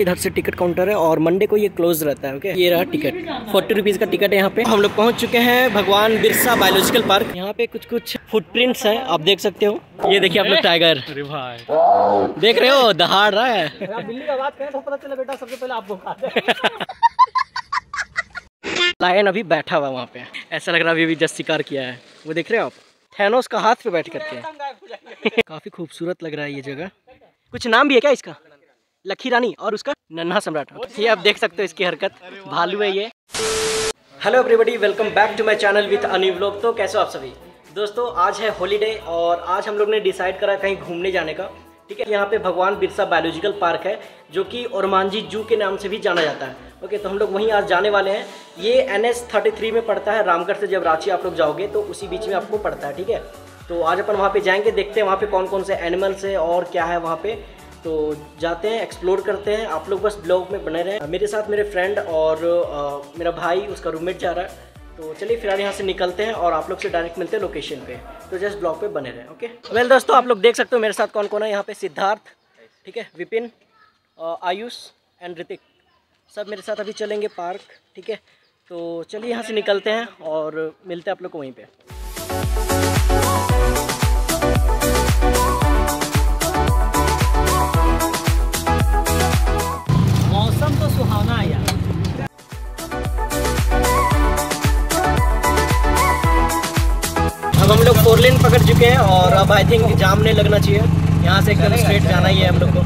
इधर से ticket counter है और मंडे को ये क्लोज रहता है ओके ये रहा टिकट। फोर्टी रुपीज़ का टिकट है यहाँ पे। हम लोग पहुँच चुके हैं भगवान बिरसा बायोलॉजिकल पार्क। यहाँ पे कुछ कुछ फुटप्रिंट्स हैं आप देख सकते हो। ये देखिए आप लोग टाइगर अरे भाई। देख रहे हो? दहाड़ रहा है। बिल्ली का बात करें तो पता चला बेटा सबसे पहले आपको खाते लायन अभी बैठा हुआ वहाँ पे। ऐसा लग रहा है अभी अभी जस्ट शिकार किया है। वो देख रहे हो आप? थैनोस का हाथ पे बैठ करके। काफ़ी खूबसूरत लग रहा है ये जगह। कुछ नाम भी है क्या इसका? लखी रानी और उसका नन्हा सम्राट। ये आप देख सकते हो इसकी हरकत। भालू है ये। Hello everybody welcome back to my channel with Ani vlog तो कैसे हो आप सभी? दोस्तों आज है हॉलीडे और आज हम लोग ने डिसाइड करा कहीं घूमने जाने का। ठीक है यहाँ पे भगवान बिरसा बायोलॉजिकल पार्क है जो कि ओरमांझी जू के नाम से भी जाना जाता है। ओके तो हम लोग वहीं आज जाने वाले हैं। ये एन एस थर्टी थ्री में पड़ता है रामगढ़ से जब रांची आप लोग जाओगे तो उसी बीच में आपको पड़ता है ठीक है? तो आज अपन वहाँ पे जाएँगे देखते हैं वहाँ पे कौन कौन से एनिमल्स है और क्या है वहाँ पे। तो जाते हैं एक्सप्लोर करते हैं। आप लोग बस ब्लॉग में बने रहें। मेरे साथ मेरे फ्रेंड और अ, मेरा भाई उसका रूममेट जा रहा है। तो चलिए फ़िलहाल यहाँ से निकलते हैं और आप लोग से डायरेक्ट मिलते हैं लोकेशन पे। तो जस्ट ब्लॉग पे बने रहें ओके वेल well, दोस्तों आप लोग देख सकते हो मेरे साथ कौन कौन है। यहाँ पे सिद्धार्थ ठीक है विपिन आयुष एंड ऋतिक। सब मेरे साथ अभी चलेंगे पार्क ठीक है? तो चलिए यहाँ से निकलते हैं और मिलते हैं आप लोग को वहीं पे। अब हम लोग फोर लेन पकड़ चुके हैं और अब आई थिंक जाम नहीं लगना चाहिए। यहाँ से एकदम स्ट्रेट जाना ही है हम लोग को।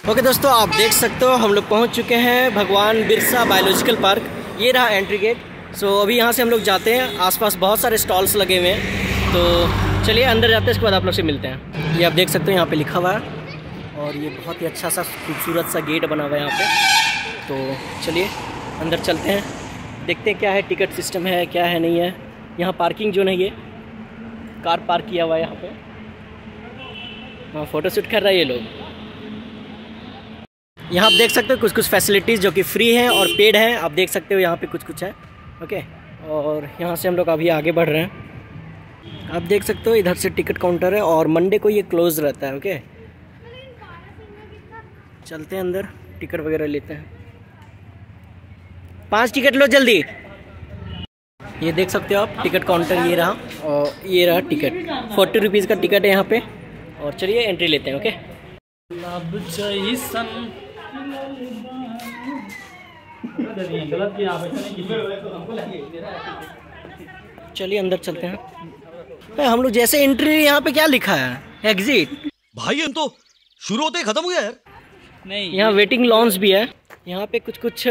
ओके okay, दोस्तों आप देख सकते हो हम लोग पहुँच चुके हैं भगवान बिरसा बायोलॉजिकल पार्क। ये रहा एंट्री गेट सो so, अभी यहाँ से हम लोग जाते हैं। आसपास बहुत सारे स्टॉल्स लगे हुए हैं। तो चलिए अंदर जाते हैं इसके बाद आप लोग से मिलते हैं। ये आप देख सकते हो यहाँ पे लिखा हुआ है। और ये बहुत ही अच्छा सा खूबसूरत सा गेट बना हुआ है यहाँ पे। तो चलिए, अंदर चलते हैं। देखते हैं क्या है, टिकट सिस्टम है, क्या है, नहीं है। यहाँ पार्किंग जो नहीं है कार पार्क किया हुआ है यहाँ पे। हाँ फ़ोटो शूट कर रहा है ये लोग। यहाँ आप देख सकते हो कुछ कुछ फैसिलिटीज़ जो कि फ्री हैं और पेड हैं। आप देख सकते हो यहाँ पे कुछ कुछ है। ओके और यहाँ से हम लोग अभी आगे बढ़ रहे हैं। आप देख सकते हो इधर से टिकट काउंटर है और मंडे को ये क्लोज रहता है ओके चलते हैं अंदर टिकट वगैरह लेते हैं। पाँच टिकट लो जल्दी। ये देख सकते हो आप टिकट काउंटर ये रहा और ये रहा टिकट। फोर्टी रुपीज़ का टिकट है यहाँ पे। और चलिए एंट्री लेते हैं ओके? चलिए अंदर चलते हैं। हम लोग जैसे एंट्री यहाँ पे क्या लिखा है? एग्जिट भाई हम तो शुरू होते ही खत्म हो गया यार। नहीं यहाँ वेटिंग लॉन्स भी है। यहाँ पे कुछ कुछ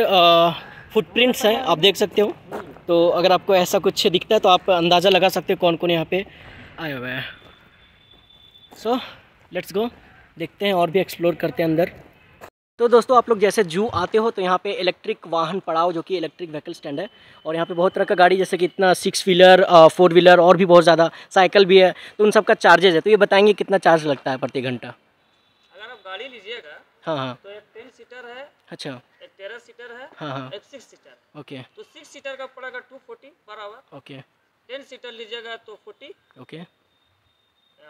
फुटप्रिंट्स हैं आप देख सकते हो। तो अगर आपको ऐसा कुछ दिखता है तो आप अंदाज़ा लगा सकते हो कौन कौन यहाँ पे आया हुआ है। सो लेट्स गो देखते हैं और भी एक्सप्लोर करते हैं अंदर। तो दोस्तों आप लोग जैसे जू आते हो तो यहाँ पे इलेक्ट्रिक वाहन पड़ाव जो कि इलेक्ट्रिक व्हीकल स्टैंड है। और यहाँ पे बहुत तरह का गाड़ी जैसे कि इतना सिक्स व्हीलर फोर व्हीलर और भी बहुत ज़्यादा साइकिल भी है। तो उन सब का चार्जेज है। तो ये बताएँगे कितना चार्ज लगता है प्रति घंटा? अगर आप गाड़ी लीजिएगा हाँ हाँ। तो एक टेन सीटर है अच्छा। एक तेरह सीटर है हाँ हाँ। एक सिक्स सीटर ओके। तो सिक्स सीटर का पड़ेगा two forty per hour okay. Ten seater लीजिएगा तो फोर्टी ओके।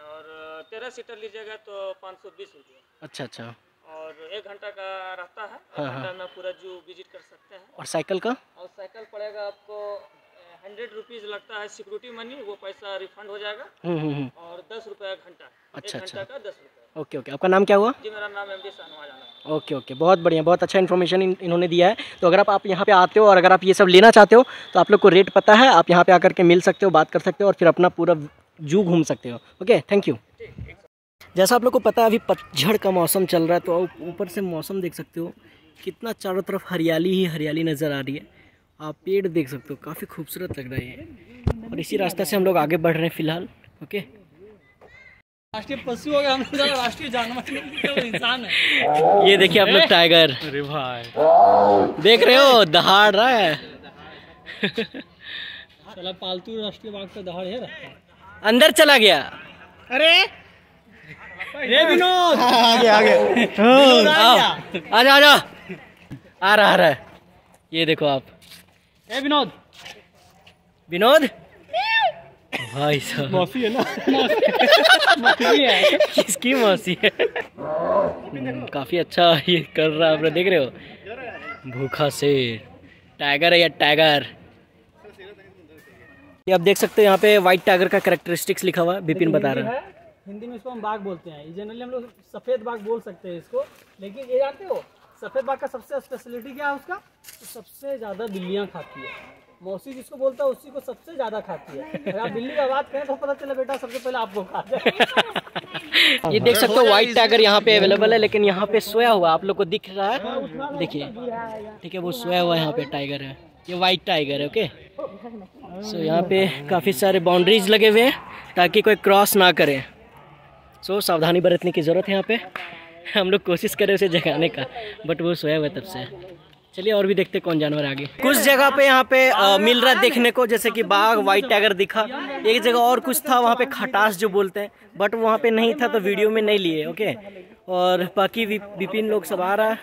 और तेरह सीटर लीजिएगा तो पाँच सौ बीस रुपये अच्छा अच्छा। और एक घंटा का रहता है हाँ, हाँ। घंटा में पूरा जू विज़िट कर सकते हैं। और साइकिल का? और साइकिल पड़ेगा आपको हंड्रेड रुपीज़ लगता है सिक्योरिटी मनी वो पैसा रिफंड हो जाएगा। हम्म हम्म हम्म। और दस रुपये घंटा अच्छा, एक अच्छा। घंटा का दस रुपये। Okay okay. आपका नाम क्या हुआ? जी मेरा नाम एम डी ओके ओके। बहुत बढ़िया बहुत अच्छा इन्फॉर्मेशन इन, इन्होंने दिया है। तो अगर आप आप यहाँ पे आते हो और अगर आप ये सब लेना चाहते हो तो आप लोग को रेट पता है आप यहाँ पे आकर के मिल सकते हो बात कर सकते हो और फिर अपना पूरा जू घूम सकते हो। ओके थैंक यू जैसा आप लोग को पता है अभी पतझड़ का मौसम चल रहा है तो आप ऊपर से मौसम देख सकते हो। कितना चारों तरफ़ हरियाली ही हरियाली नज़र आ रही है। आप पेड़ देख सकते हो काफ़ी खूबसूरत लग रहा है और इसी रास्ते से हम लोग आगे बढ़ रहे हैं फ़िलहाल ओके? राष्ट्रीय पशु हो गया हम लोग राष्ट्रीय जानवर इंसान है। ये देखिए आप लोग टाइगर। अरे भाई। देख रहे हो दहाड़ रहा है। चला पालतू राष्ट्रीय बाघ का दहाड़ है रखा अंदर चला गया। अरे! रे विनोद! आगे आगे। आजा आजा। आ रहा आ रहा है। ये देखो आप। ए विनोद! विनोद? भाई साहब। मौसी है ना? मौसी है। किसकी मौसी है? काफ़ी अच्छा ये कर रहा है आप देख रहे हो? भूखा शेर। टाइगर है या टाइगर ये आप देख सकते हो यहाँ पे व्हाइट टाइगर का करेक्टरिस्टिक्स लिखा हुआ है बिपिन बता रहा है। हिंदी में इसको हम बाघ बोलते हैं। जनरली हम लोग सफ़ेद बाघ बोल सकते हैं इसको। लेकिन ये जानते हो सफ़ेद बाघ का सबसे स्पेशलिटी क्या है उसका? सबसे ज़्यादा बिल्लियाँ खाती है। मौसी जिसको बोलता है उसी को सबसे ज़्यादा खाती है। अगर आप बिल्ली का बात करें तो पता चले बेटा सबसे पहले आपको खा जाए। ये देख सकते हो व्हाइट टाइगर यहाँ पे अवेलेबल है लेकिन यहाँ पे सोया हुआ आप लोग को दिख रहा है? देखिए। ठीक है वो सोया हुआ यहाँ पे टाइगर है। ये व्हाइट टाइगर है ओके सो यहाँ पे काफ़ी सारे बाउंड्रीज लगे हुए हैं ताकि कोई क्रॉस ना करे। सो सावधानी बरतने की ज़रूरत है यहाँ पे। हम लोग कोशिश करें उसे जगाने का बट वो सोया हुआ है तब से। चलिए और भी देखते कौन जानवर आगे। कुछ जगह पे यहाँ पे अ, मिल रहा है देखने को जैसे कि बाघ व्हाइट टाइगर दिखा। एक जगह और कुछ था वहाँ पे खटास जो बोलते हैं बट वहाँ पे नहीं था तो वीडियो में नहीं लिए ओके और बाकी विपिन लोग सब आ रहा है।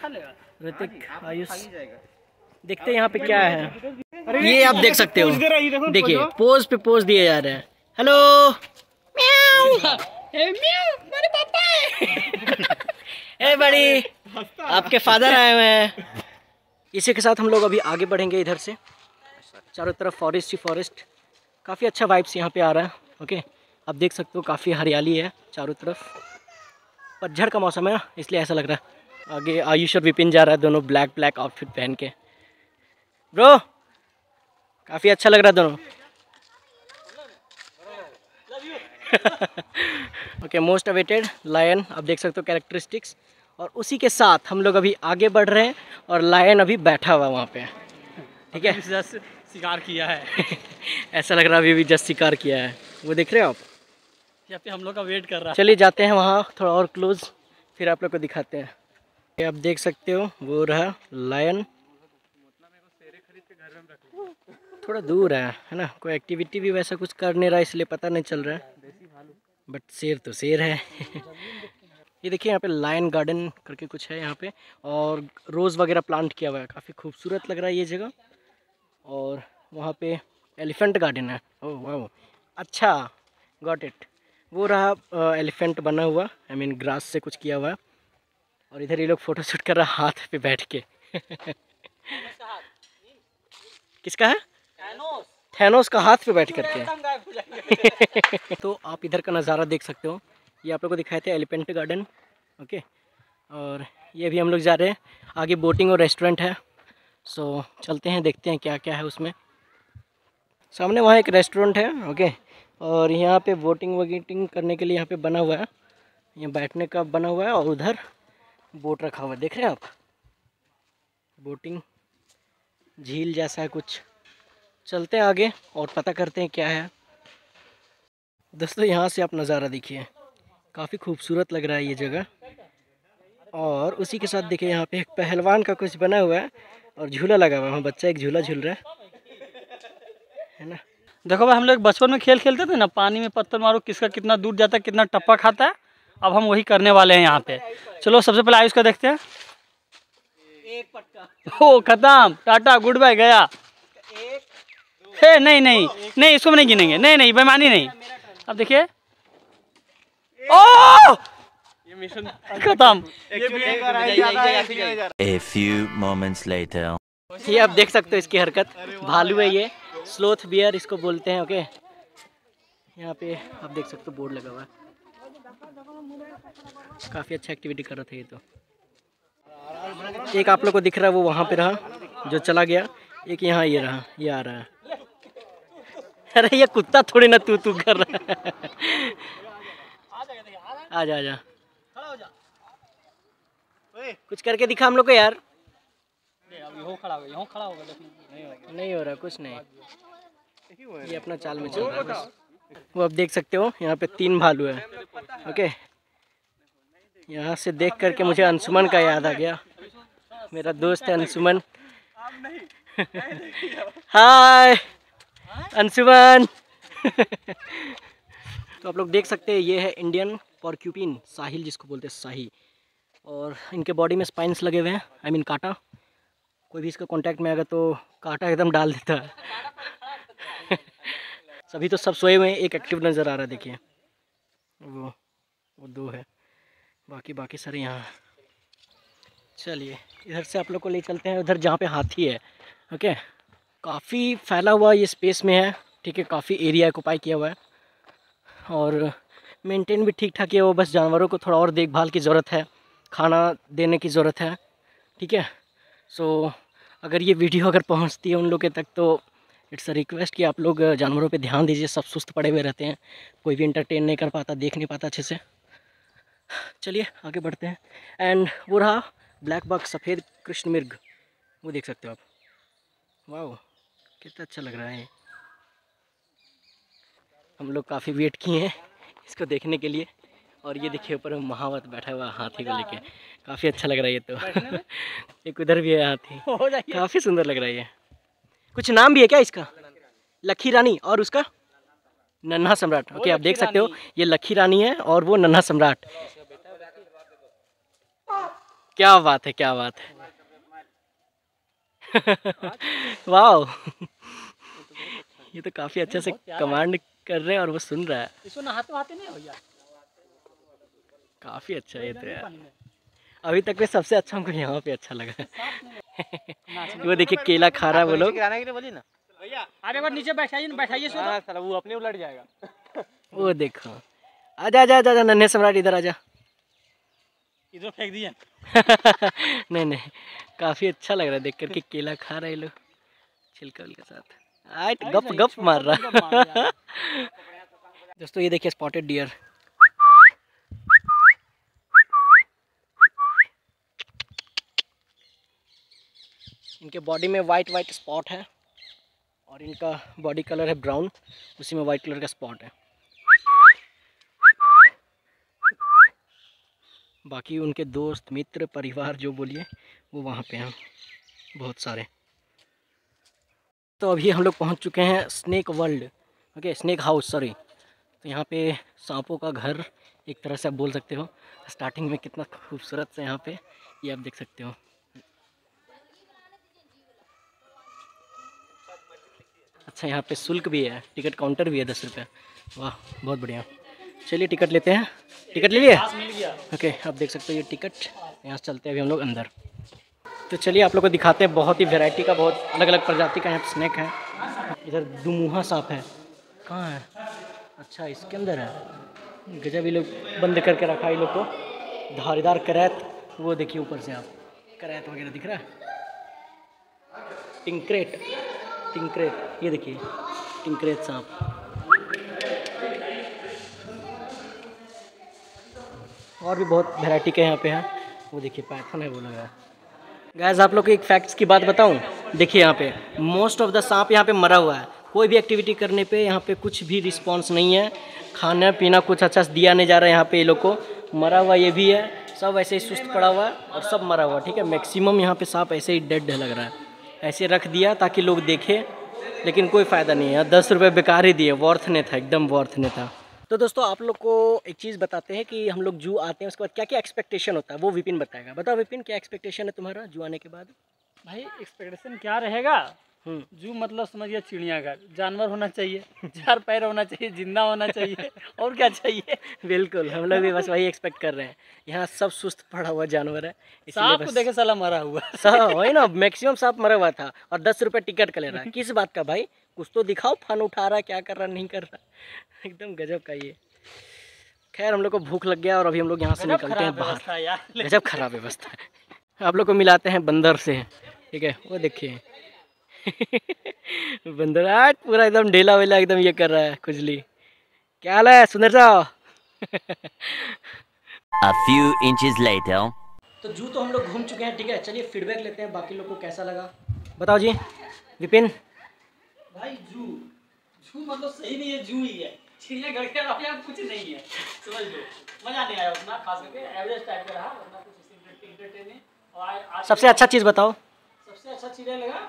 ऋतिक आयुष। देखते हैं यहाँ पे क्या है। ये आप देख सकते हो। देखिए पोज पे पोज दिए जा रहे हैं। हेलो म्याऊ ए, म्याऊ, मेरे पापा! है। ए बड़ी आपके फादर आए हुए हैं। इसी के साथ हम लोग अभी आगे बढ़ेंगे इधर से। चारों तरफ़ फॉरेस्ट ही फॉरेस्ट काफ़ी अच्छा वाइब्स यहाँ पे आ रहा है ओके आप देख सकते हो काफ़ी हरियाली है चारों तरफ़। पतझड़ का मौसम है ना, इसलिए ऐसा लग रहा है। आगे आयुष और विपिन जा रहा है दोनों ब्लैक ब्लैक आउटफिट पहन के। ब्रो काफ़ी अच्छा लग रहा है दोनों। ओके मोस्ट अवेटेड लायन आप देख सकते हो कैरेक्टरिस्टिक्स और उसी के साथ हम लोग अभी आगे बढ़ रहे हैं और लायन अभी बैठा हुआ वहाँ पे। ठीक है? जस्ट शिकार किया है। ऐसा लग रहा है अभी भी जस्ट शिकार किया है। वो देख रहे हो आप? यहाँ पे हम लोग का वेट कर रहा है। चलिए जाते हैं वहाँ थोड़ा और क्लोज फिर आप लोग को दिखाते हैं। ये आप देख सकते हो वो रहा लायन। थोड़ा दूर है है ना? कोई एक्टिविटी भी वैसा कुछ कर नहीं रहा इसलिए पता नहीं चल रहा है। बट शेर तो शेर है। ये देखिए यहाँ पे लायन गार्डन करके कुछ है यहाँ पे और रोज़ वगैरह प्लांट किया हुआ है। काफ़ी खूबसूरत लग रहा है ये जगह और वहाँ पे एलिफेंट गार्डन है। ओह वाह अच्छा गॉट इट वो रहा एलिफेंट बना हुआ आई मीन ग्रास से कुछ किया हुआ है और इधर ये लोग फ़ोटो शूट कर रहा है हाथ पे बैठ के। किसका है? है थैनोस का हाथ पे बैठ करके। तो आप इधर का नज़ारा देख सकते हो। ये आप लोग को दिखाए थे एलिफेंट गार्डन, ओके? और ये भी हम लोग जा रहे हैं। आगे बोटिंग और रेस्टोरेंट है। सो, चलते हैं, देखते हैं क्या क्या है उसमें। सामने वहाँ एक रेस्टोरेंट है, ओके? और यहाँ पे बोटिंग वगीटिंग करने के लिए यहाँ पे बना हुआ है। यहाँ बैठने का बना हुआ है और उधर बोट रखा हुआ है। देख रहे हैं आप? बोटिंग, झील जैसा है कुछ। चलते हैं आगे और पता करते हैं क्या है। दोस्तों, यहाँ से आप नज़ारा देखिए। काफ़ी खूबसूरत लग रहा है ये जगह। और उसी के साथ देखिए यहाँ पे एक पहलवान का कुछ बना हुआ है और झूला लगा हुआ है। बच्चा एक झूला झूल रहा है। है ना? देखो भाई, हम लोग बचपन में खेल खेलते थे ना, पानी में पत्थर मारो, किसका कितना दूर जाता है, कितना टप्पा खाता है, अब हम वही करने वाले हैं यहाँ पे। चलो, सबसे पहले आयुष का देखते हैं। ओ खत्म। टाटा, गुड बाय, गया। हे, नहीं नहीं नहीं, इसको नहीं गिनेंगे। नहीं नहीं बेमानी नहीं। अब देखिए। ओ खत्म A few moments later. ये आप देख सकते हो इसकी हरकत। भालू है ये। स्लोथ बियर इसको बोलते हैं ओके यहाँ पे आप देख सकते हो बोर्ड लगा हुआ है। काफ़ी अच्छा एक्टिविटी कर रहा था ये तो। एक आप लोग को दिख रहा है वो वहाँ पे रहा जो चला गया। एक यहाँ ये रहा ये आ रहा है। अरे ये कुत्ता थोड़ी ना तू तू कर रहा है। आ जा आ जा। कुछ करके दिखा हम लोग को यार। नहीं हो रहा कुछ नहीं। ये अपना चाल में चल रहा है वो आप देख सकते हो यहाँ पे तीन भालू है। ओके? यहाँ से देख करके मुझे अंशुमन का याद आ गया। मेरा दोस्त है अंशुमन। हाय! अंशुमन! तो आप लोग देख सकते हैं, ये है इंडियन पॉर्क्यूपिन साहिल जिसको बोलते हैं शाही और इनके बॉडी में स्पाइंस लगे हुए हैं आई मीन कांटा. कोई भी इसका कांटेक्ट में आएगा तो कांटा एकदम डाल देता है। सभी तो सब सोए हुए हैं, एक एक्टिव नज़र आ रहा है, देखिए। वो वो दो है। बाकी बाकी सारे यहाँ। चलिए, इधर से आप लोग को ले चलते हैं, उधर जहाँ पे हाथी है ओके काफ़ी फैला हुआ ये स्पेस में है, ठीक है? काफ़ी एरिया ऑक्यूपाई किया हुआ है। और मेंटेन भी ठीक ठाक है वो बस जानवरों को थोड़ा और देखभाल की ज़रूरत है, खाना देने की ज़रूरत है, ठीक है? सो अगर ये वीडियो अगर पहुँचती है उन लोगों के तक तो इट्स अ रिक्वेस्ट कि आप लोग जानवरों पे ध्यान दीजिए, सब सुस्त पड़े हुए रहते हैं, कोई भी इंटरटेन नहीं कर पाता, देख नहीं पाता अच्छे से। चलिए, आगे बढ़ते हैं। एंड वो रहा ब्लैक बग सफ़ेद कृष्ण मिर्ग वो देख सकते हो आप। वाह कितना अच्छा लग रहा है। हम लोग काफ़ी वेट किए हैं इसको देखने के लिए। और ये देखिए ऊपर में महावत बैठा हुआ हाथी को लेके। काफ़ी अच्छा लग रहा है ये तो। एक उधर भी है हाथी। काफ़ी सुंदर लग रहा है ये। कुछ नाम भी है क्या इसका? लखी रानी। और उसका? नन्हा सम्राट। ओके आप देख सकते हो ये लखी रानी है और वो नन्हा सम्राट। क्या बात है क्या बात है। वाह ये तो काफ़ी अच्छे से कमांड कर रहे हैं और वो सुन रहा है। इसको नहाते वहाते नहीं भैया काफ़ी अच्छा ये तो यार। अभी तक में सबसे अच्छा हमको यहाँ पे अच्छा लगा। वो देखिए केला खा रहा है वो लोग। गिराने के लिए बोली ना? अरे बार नीचे बैठाइए बैठाइए सो हाँ वो अपने उलट जाएगा। वो देखो। आजा आजा आजा नन्हे सम्राट इधर आजा। इधर फेंक दिए। नहीं नहीं काफ़ी अच्छा लग रहा है देख कर के केला खा रहे लोग। छिलका के साथ। आट गप गप मार रहा। दोस्तों ये देखिए स्पॉटेड डियर इनके बॉडी में वाइट वाइट स्पॉट है और इनका बॉडी कलर है ब्राउन उसी में वाइट कलर का स्पॉट है। बाकी उनके दोस्त मित्र परिवार जो बोलिए वो वहाँ पे हैं बहुत सारे। तो अभी हम लोग पहुँच चुके हैं snake world okay snake house sorry तो यहाँ पे सांपों का घर एक तरह से आप बोल सकते हो। स्टार्टिंग में कितना खूबसूरत से यहाँ पे ये आप देख सकते हो। अच्छा यहाँ पे शुल्क भी है टिकट काउंटर भी है दस रुपये। वाह बहुत बढ़िया। चलिए टिकट लेते हैं। टिकट ले लिए? ओके आप देख सकते हो ये टिकट। यहाँ से चलते हैं अभी हम लोग अंदर। तो चलिए आप लोग को दिखाते हैं, बहुत ही वेराइटी का, बहुत अलग अलग प्रजाति का यहाँ स्नैक है। इधर दुमुहा सांप है। कहाँ है? अच्छा इसके अंदर है। गजब ये लोग बंद करके रखा है ये लोग को। धारीदार करैत वो देखिए ऊपर से आप। करैत वगैरह दिख रहा है? टिंक्रेट टिंक्रेट, ये देखिए, टिंक्रेट सांप। और भी बहुत वैरायटी के यहाँ पे हैं। वो देखिए पैथन है, वो लगा है। गैस आप लोग को एक फैक्ट्स की बात बताऊँ? देखिए यहाँ पे मोस्ट ऑफ़ द सांप यहाँ पे मरा हुआ है। कोई भी एक्टिविटी करने पे यहाँ पे कुछ भी रिस्पांस नहीं है। खाना, पीना कुछ अच्छा दिया नहीं जा रहा है यहाँ पे ये लोग को। मरा हुआ ये भी है, सब ऐसे ही सुस्त पड़ा हुआ है और सब मरा हुआ, ठीक है? मैक्सिमम यहाँ पे सांप ऐसे ही डेड लग रहा है। ऐसे रख दिया ताकि लोग देखें, लेकिन कोई फ़ायदा नहीं है। दस रुपये बेकार ही दिए वर्थ नहीं था, एकदम वर्थ नहीं था। तो दोस्तों आप लोग को एक चीज़ बताते हैं कि हम लोग जू आते हैं उसके बाद क्या क्या एक्सपेक्टेशन होता है? वो विपिन बताएगा। बताओ विपिन क्या एक्सपेक्टेशन है तुम्हारा जू आने के बाद? भाई एक्सपेक्टेशन क्या रहेगा? हम्म। जू मतलब समझिए चिड़ियाघर जानवर होना चाहिए चार पैर होना चाहिए ज़िंदा होना चाहिए और क्या चाहिए? बिल्कुल हम लोग भी बस वही एक्सपेक्ट कर रहे हैं। यहाँ सब सुस्त पड़ा हुआ जानवर है सांप को बस देखे साला मरा हुआ। सब वही ना मैक्सिमम सांप मरा हुआ था और दस रुपये टिकट का ले रहा है। किस बात का भाई? कुछ तो दिखाओ फन उठा रहा क्या कर रहा नहीं कर रहा। एकदम गजब का ये। खैर हम लोग को भूख लग गया और अभी हम लोग यहाँ से निकलते हैं बाहर। गजब खराब व्यवस्था। है आप लोग को मिलाते हैं बंदर से। ठीक है वो देखिए। बंदर आज पूरा एकदम ढेला वेला एकदम ये कर रहा है खुजली। क्या हाल है सुंदर साहब A few inches later. तो जू तो हम लोग घूम चुके हैं ठीक है। चलिए फीडबैक लेते हैं बाकी लोग को कैसा लगा? बताओ जी विपिन। भाई जू। जू मतलब सही नहीं है जू ही है। चिड़ियाघर के अलावा यहाँ कुछ नहीं है। समझ लो। मज़ा नहीं आया उतना खास करके एवरेज टाइप का रहा वरना कुछ इंटरटेनिंग और सबसे अच्छा चीज़ बताओ। सबसे अच्छा चिड़िया लगा?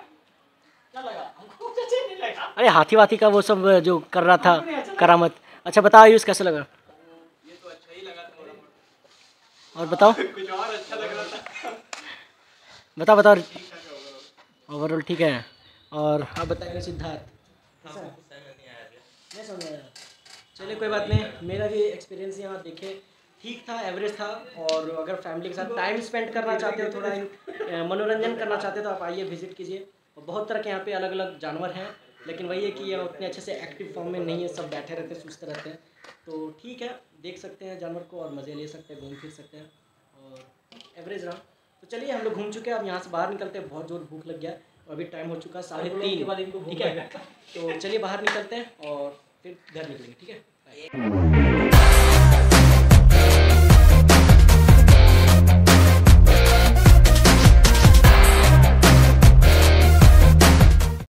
क्या लगा? हमको कुछ अच्छा नहीं लगा। अरे हाथी वाथी का वो सब जो कर रहा था करामत। अच्छा बताओ आयुष कैसा लगा? और बताओ। कुछ और अच्छा लग रहा था। बताओ बताओ। ओवरऑल ठीक है और आप बताइए सिद्धार्थ। नहीं समझ आया। चलिए कोई बात नहीं। मेरा भी एक्सपीरियंस यहाँ देखे। ठीक था एवरेज था। और अगर फैमिली के साथ टाइम स्पेंड करना चाहते हो थोड़ा मनोरंजन करना चाहते हो तो आप आइए विज़िट कीजिए। और बहुत तरह के यहाँ पे अलग अलग जानवर हैं। लेकिन वही है कि ये उतने अच्छे से एक्टिव फॉर्म में नहीं है सब बैठे रहते हैं सुस्त रहते हैं। तो ठीक है देख सकते हैं जानवर को और मज़े ले सकते हैं घूम फिर सकते हैं। और एवरेज रहा। तो चलिए हम लोग घूम चुके हैं। अब यहाँ से बाहर निकलते हैं। बहुत ज़ोर भूख लग गया। और अभी टाइम हो चुका है साढ़े तीन। ठीक है। तो चलिए बाहर निकलते हैं और फिर घर निकलेंगे ठीक है? Bye.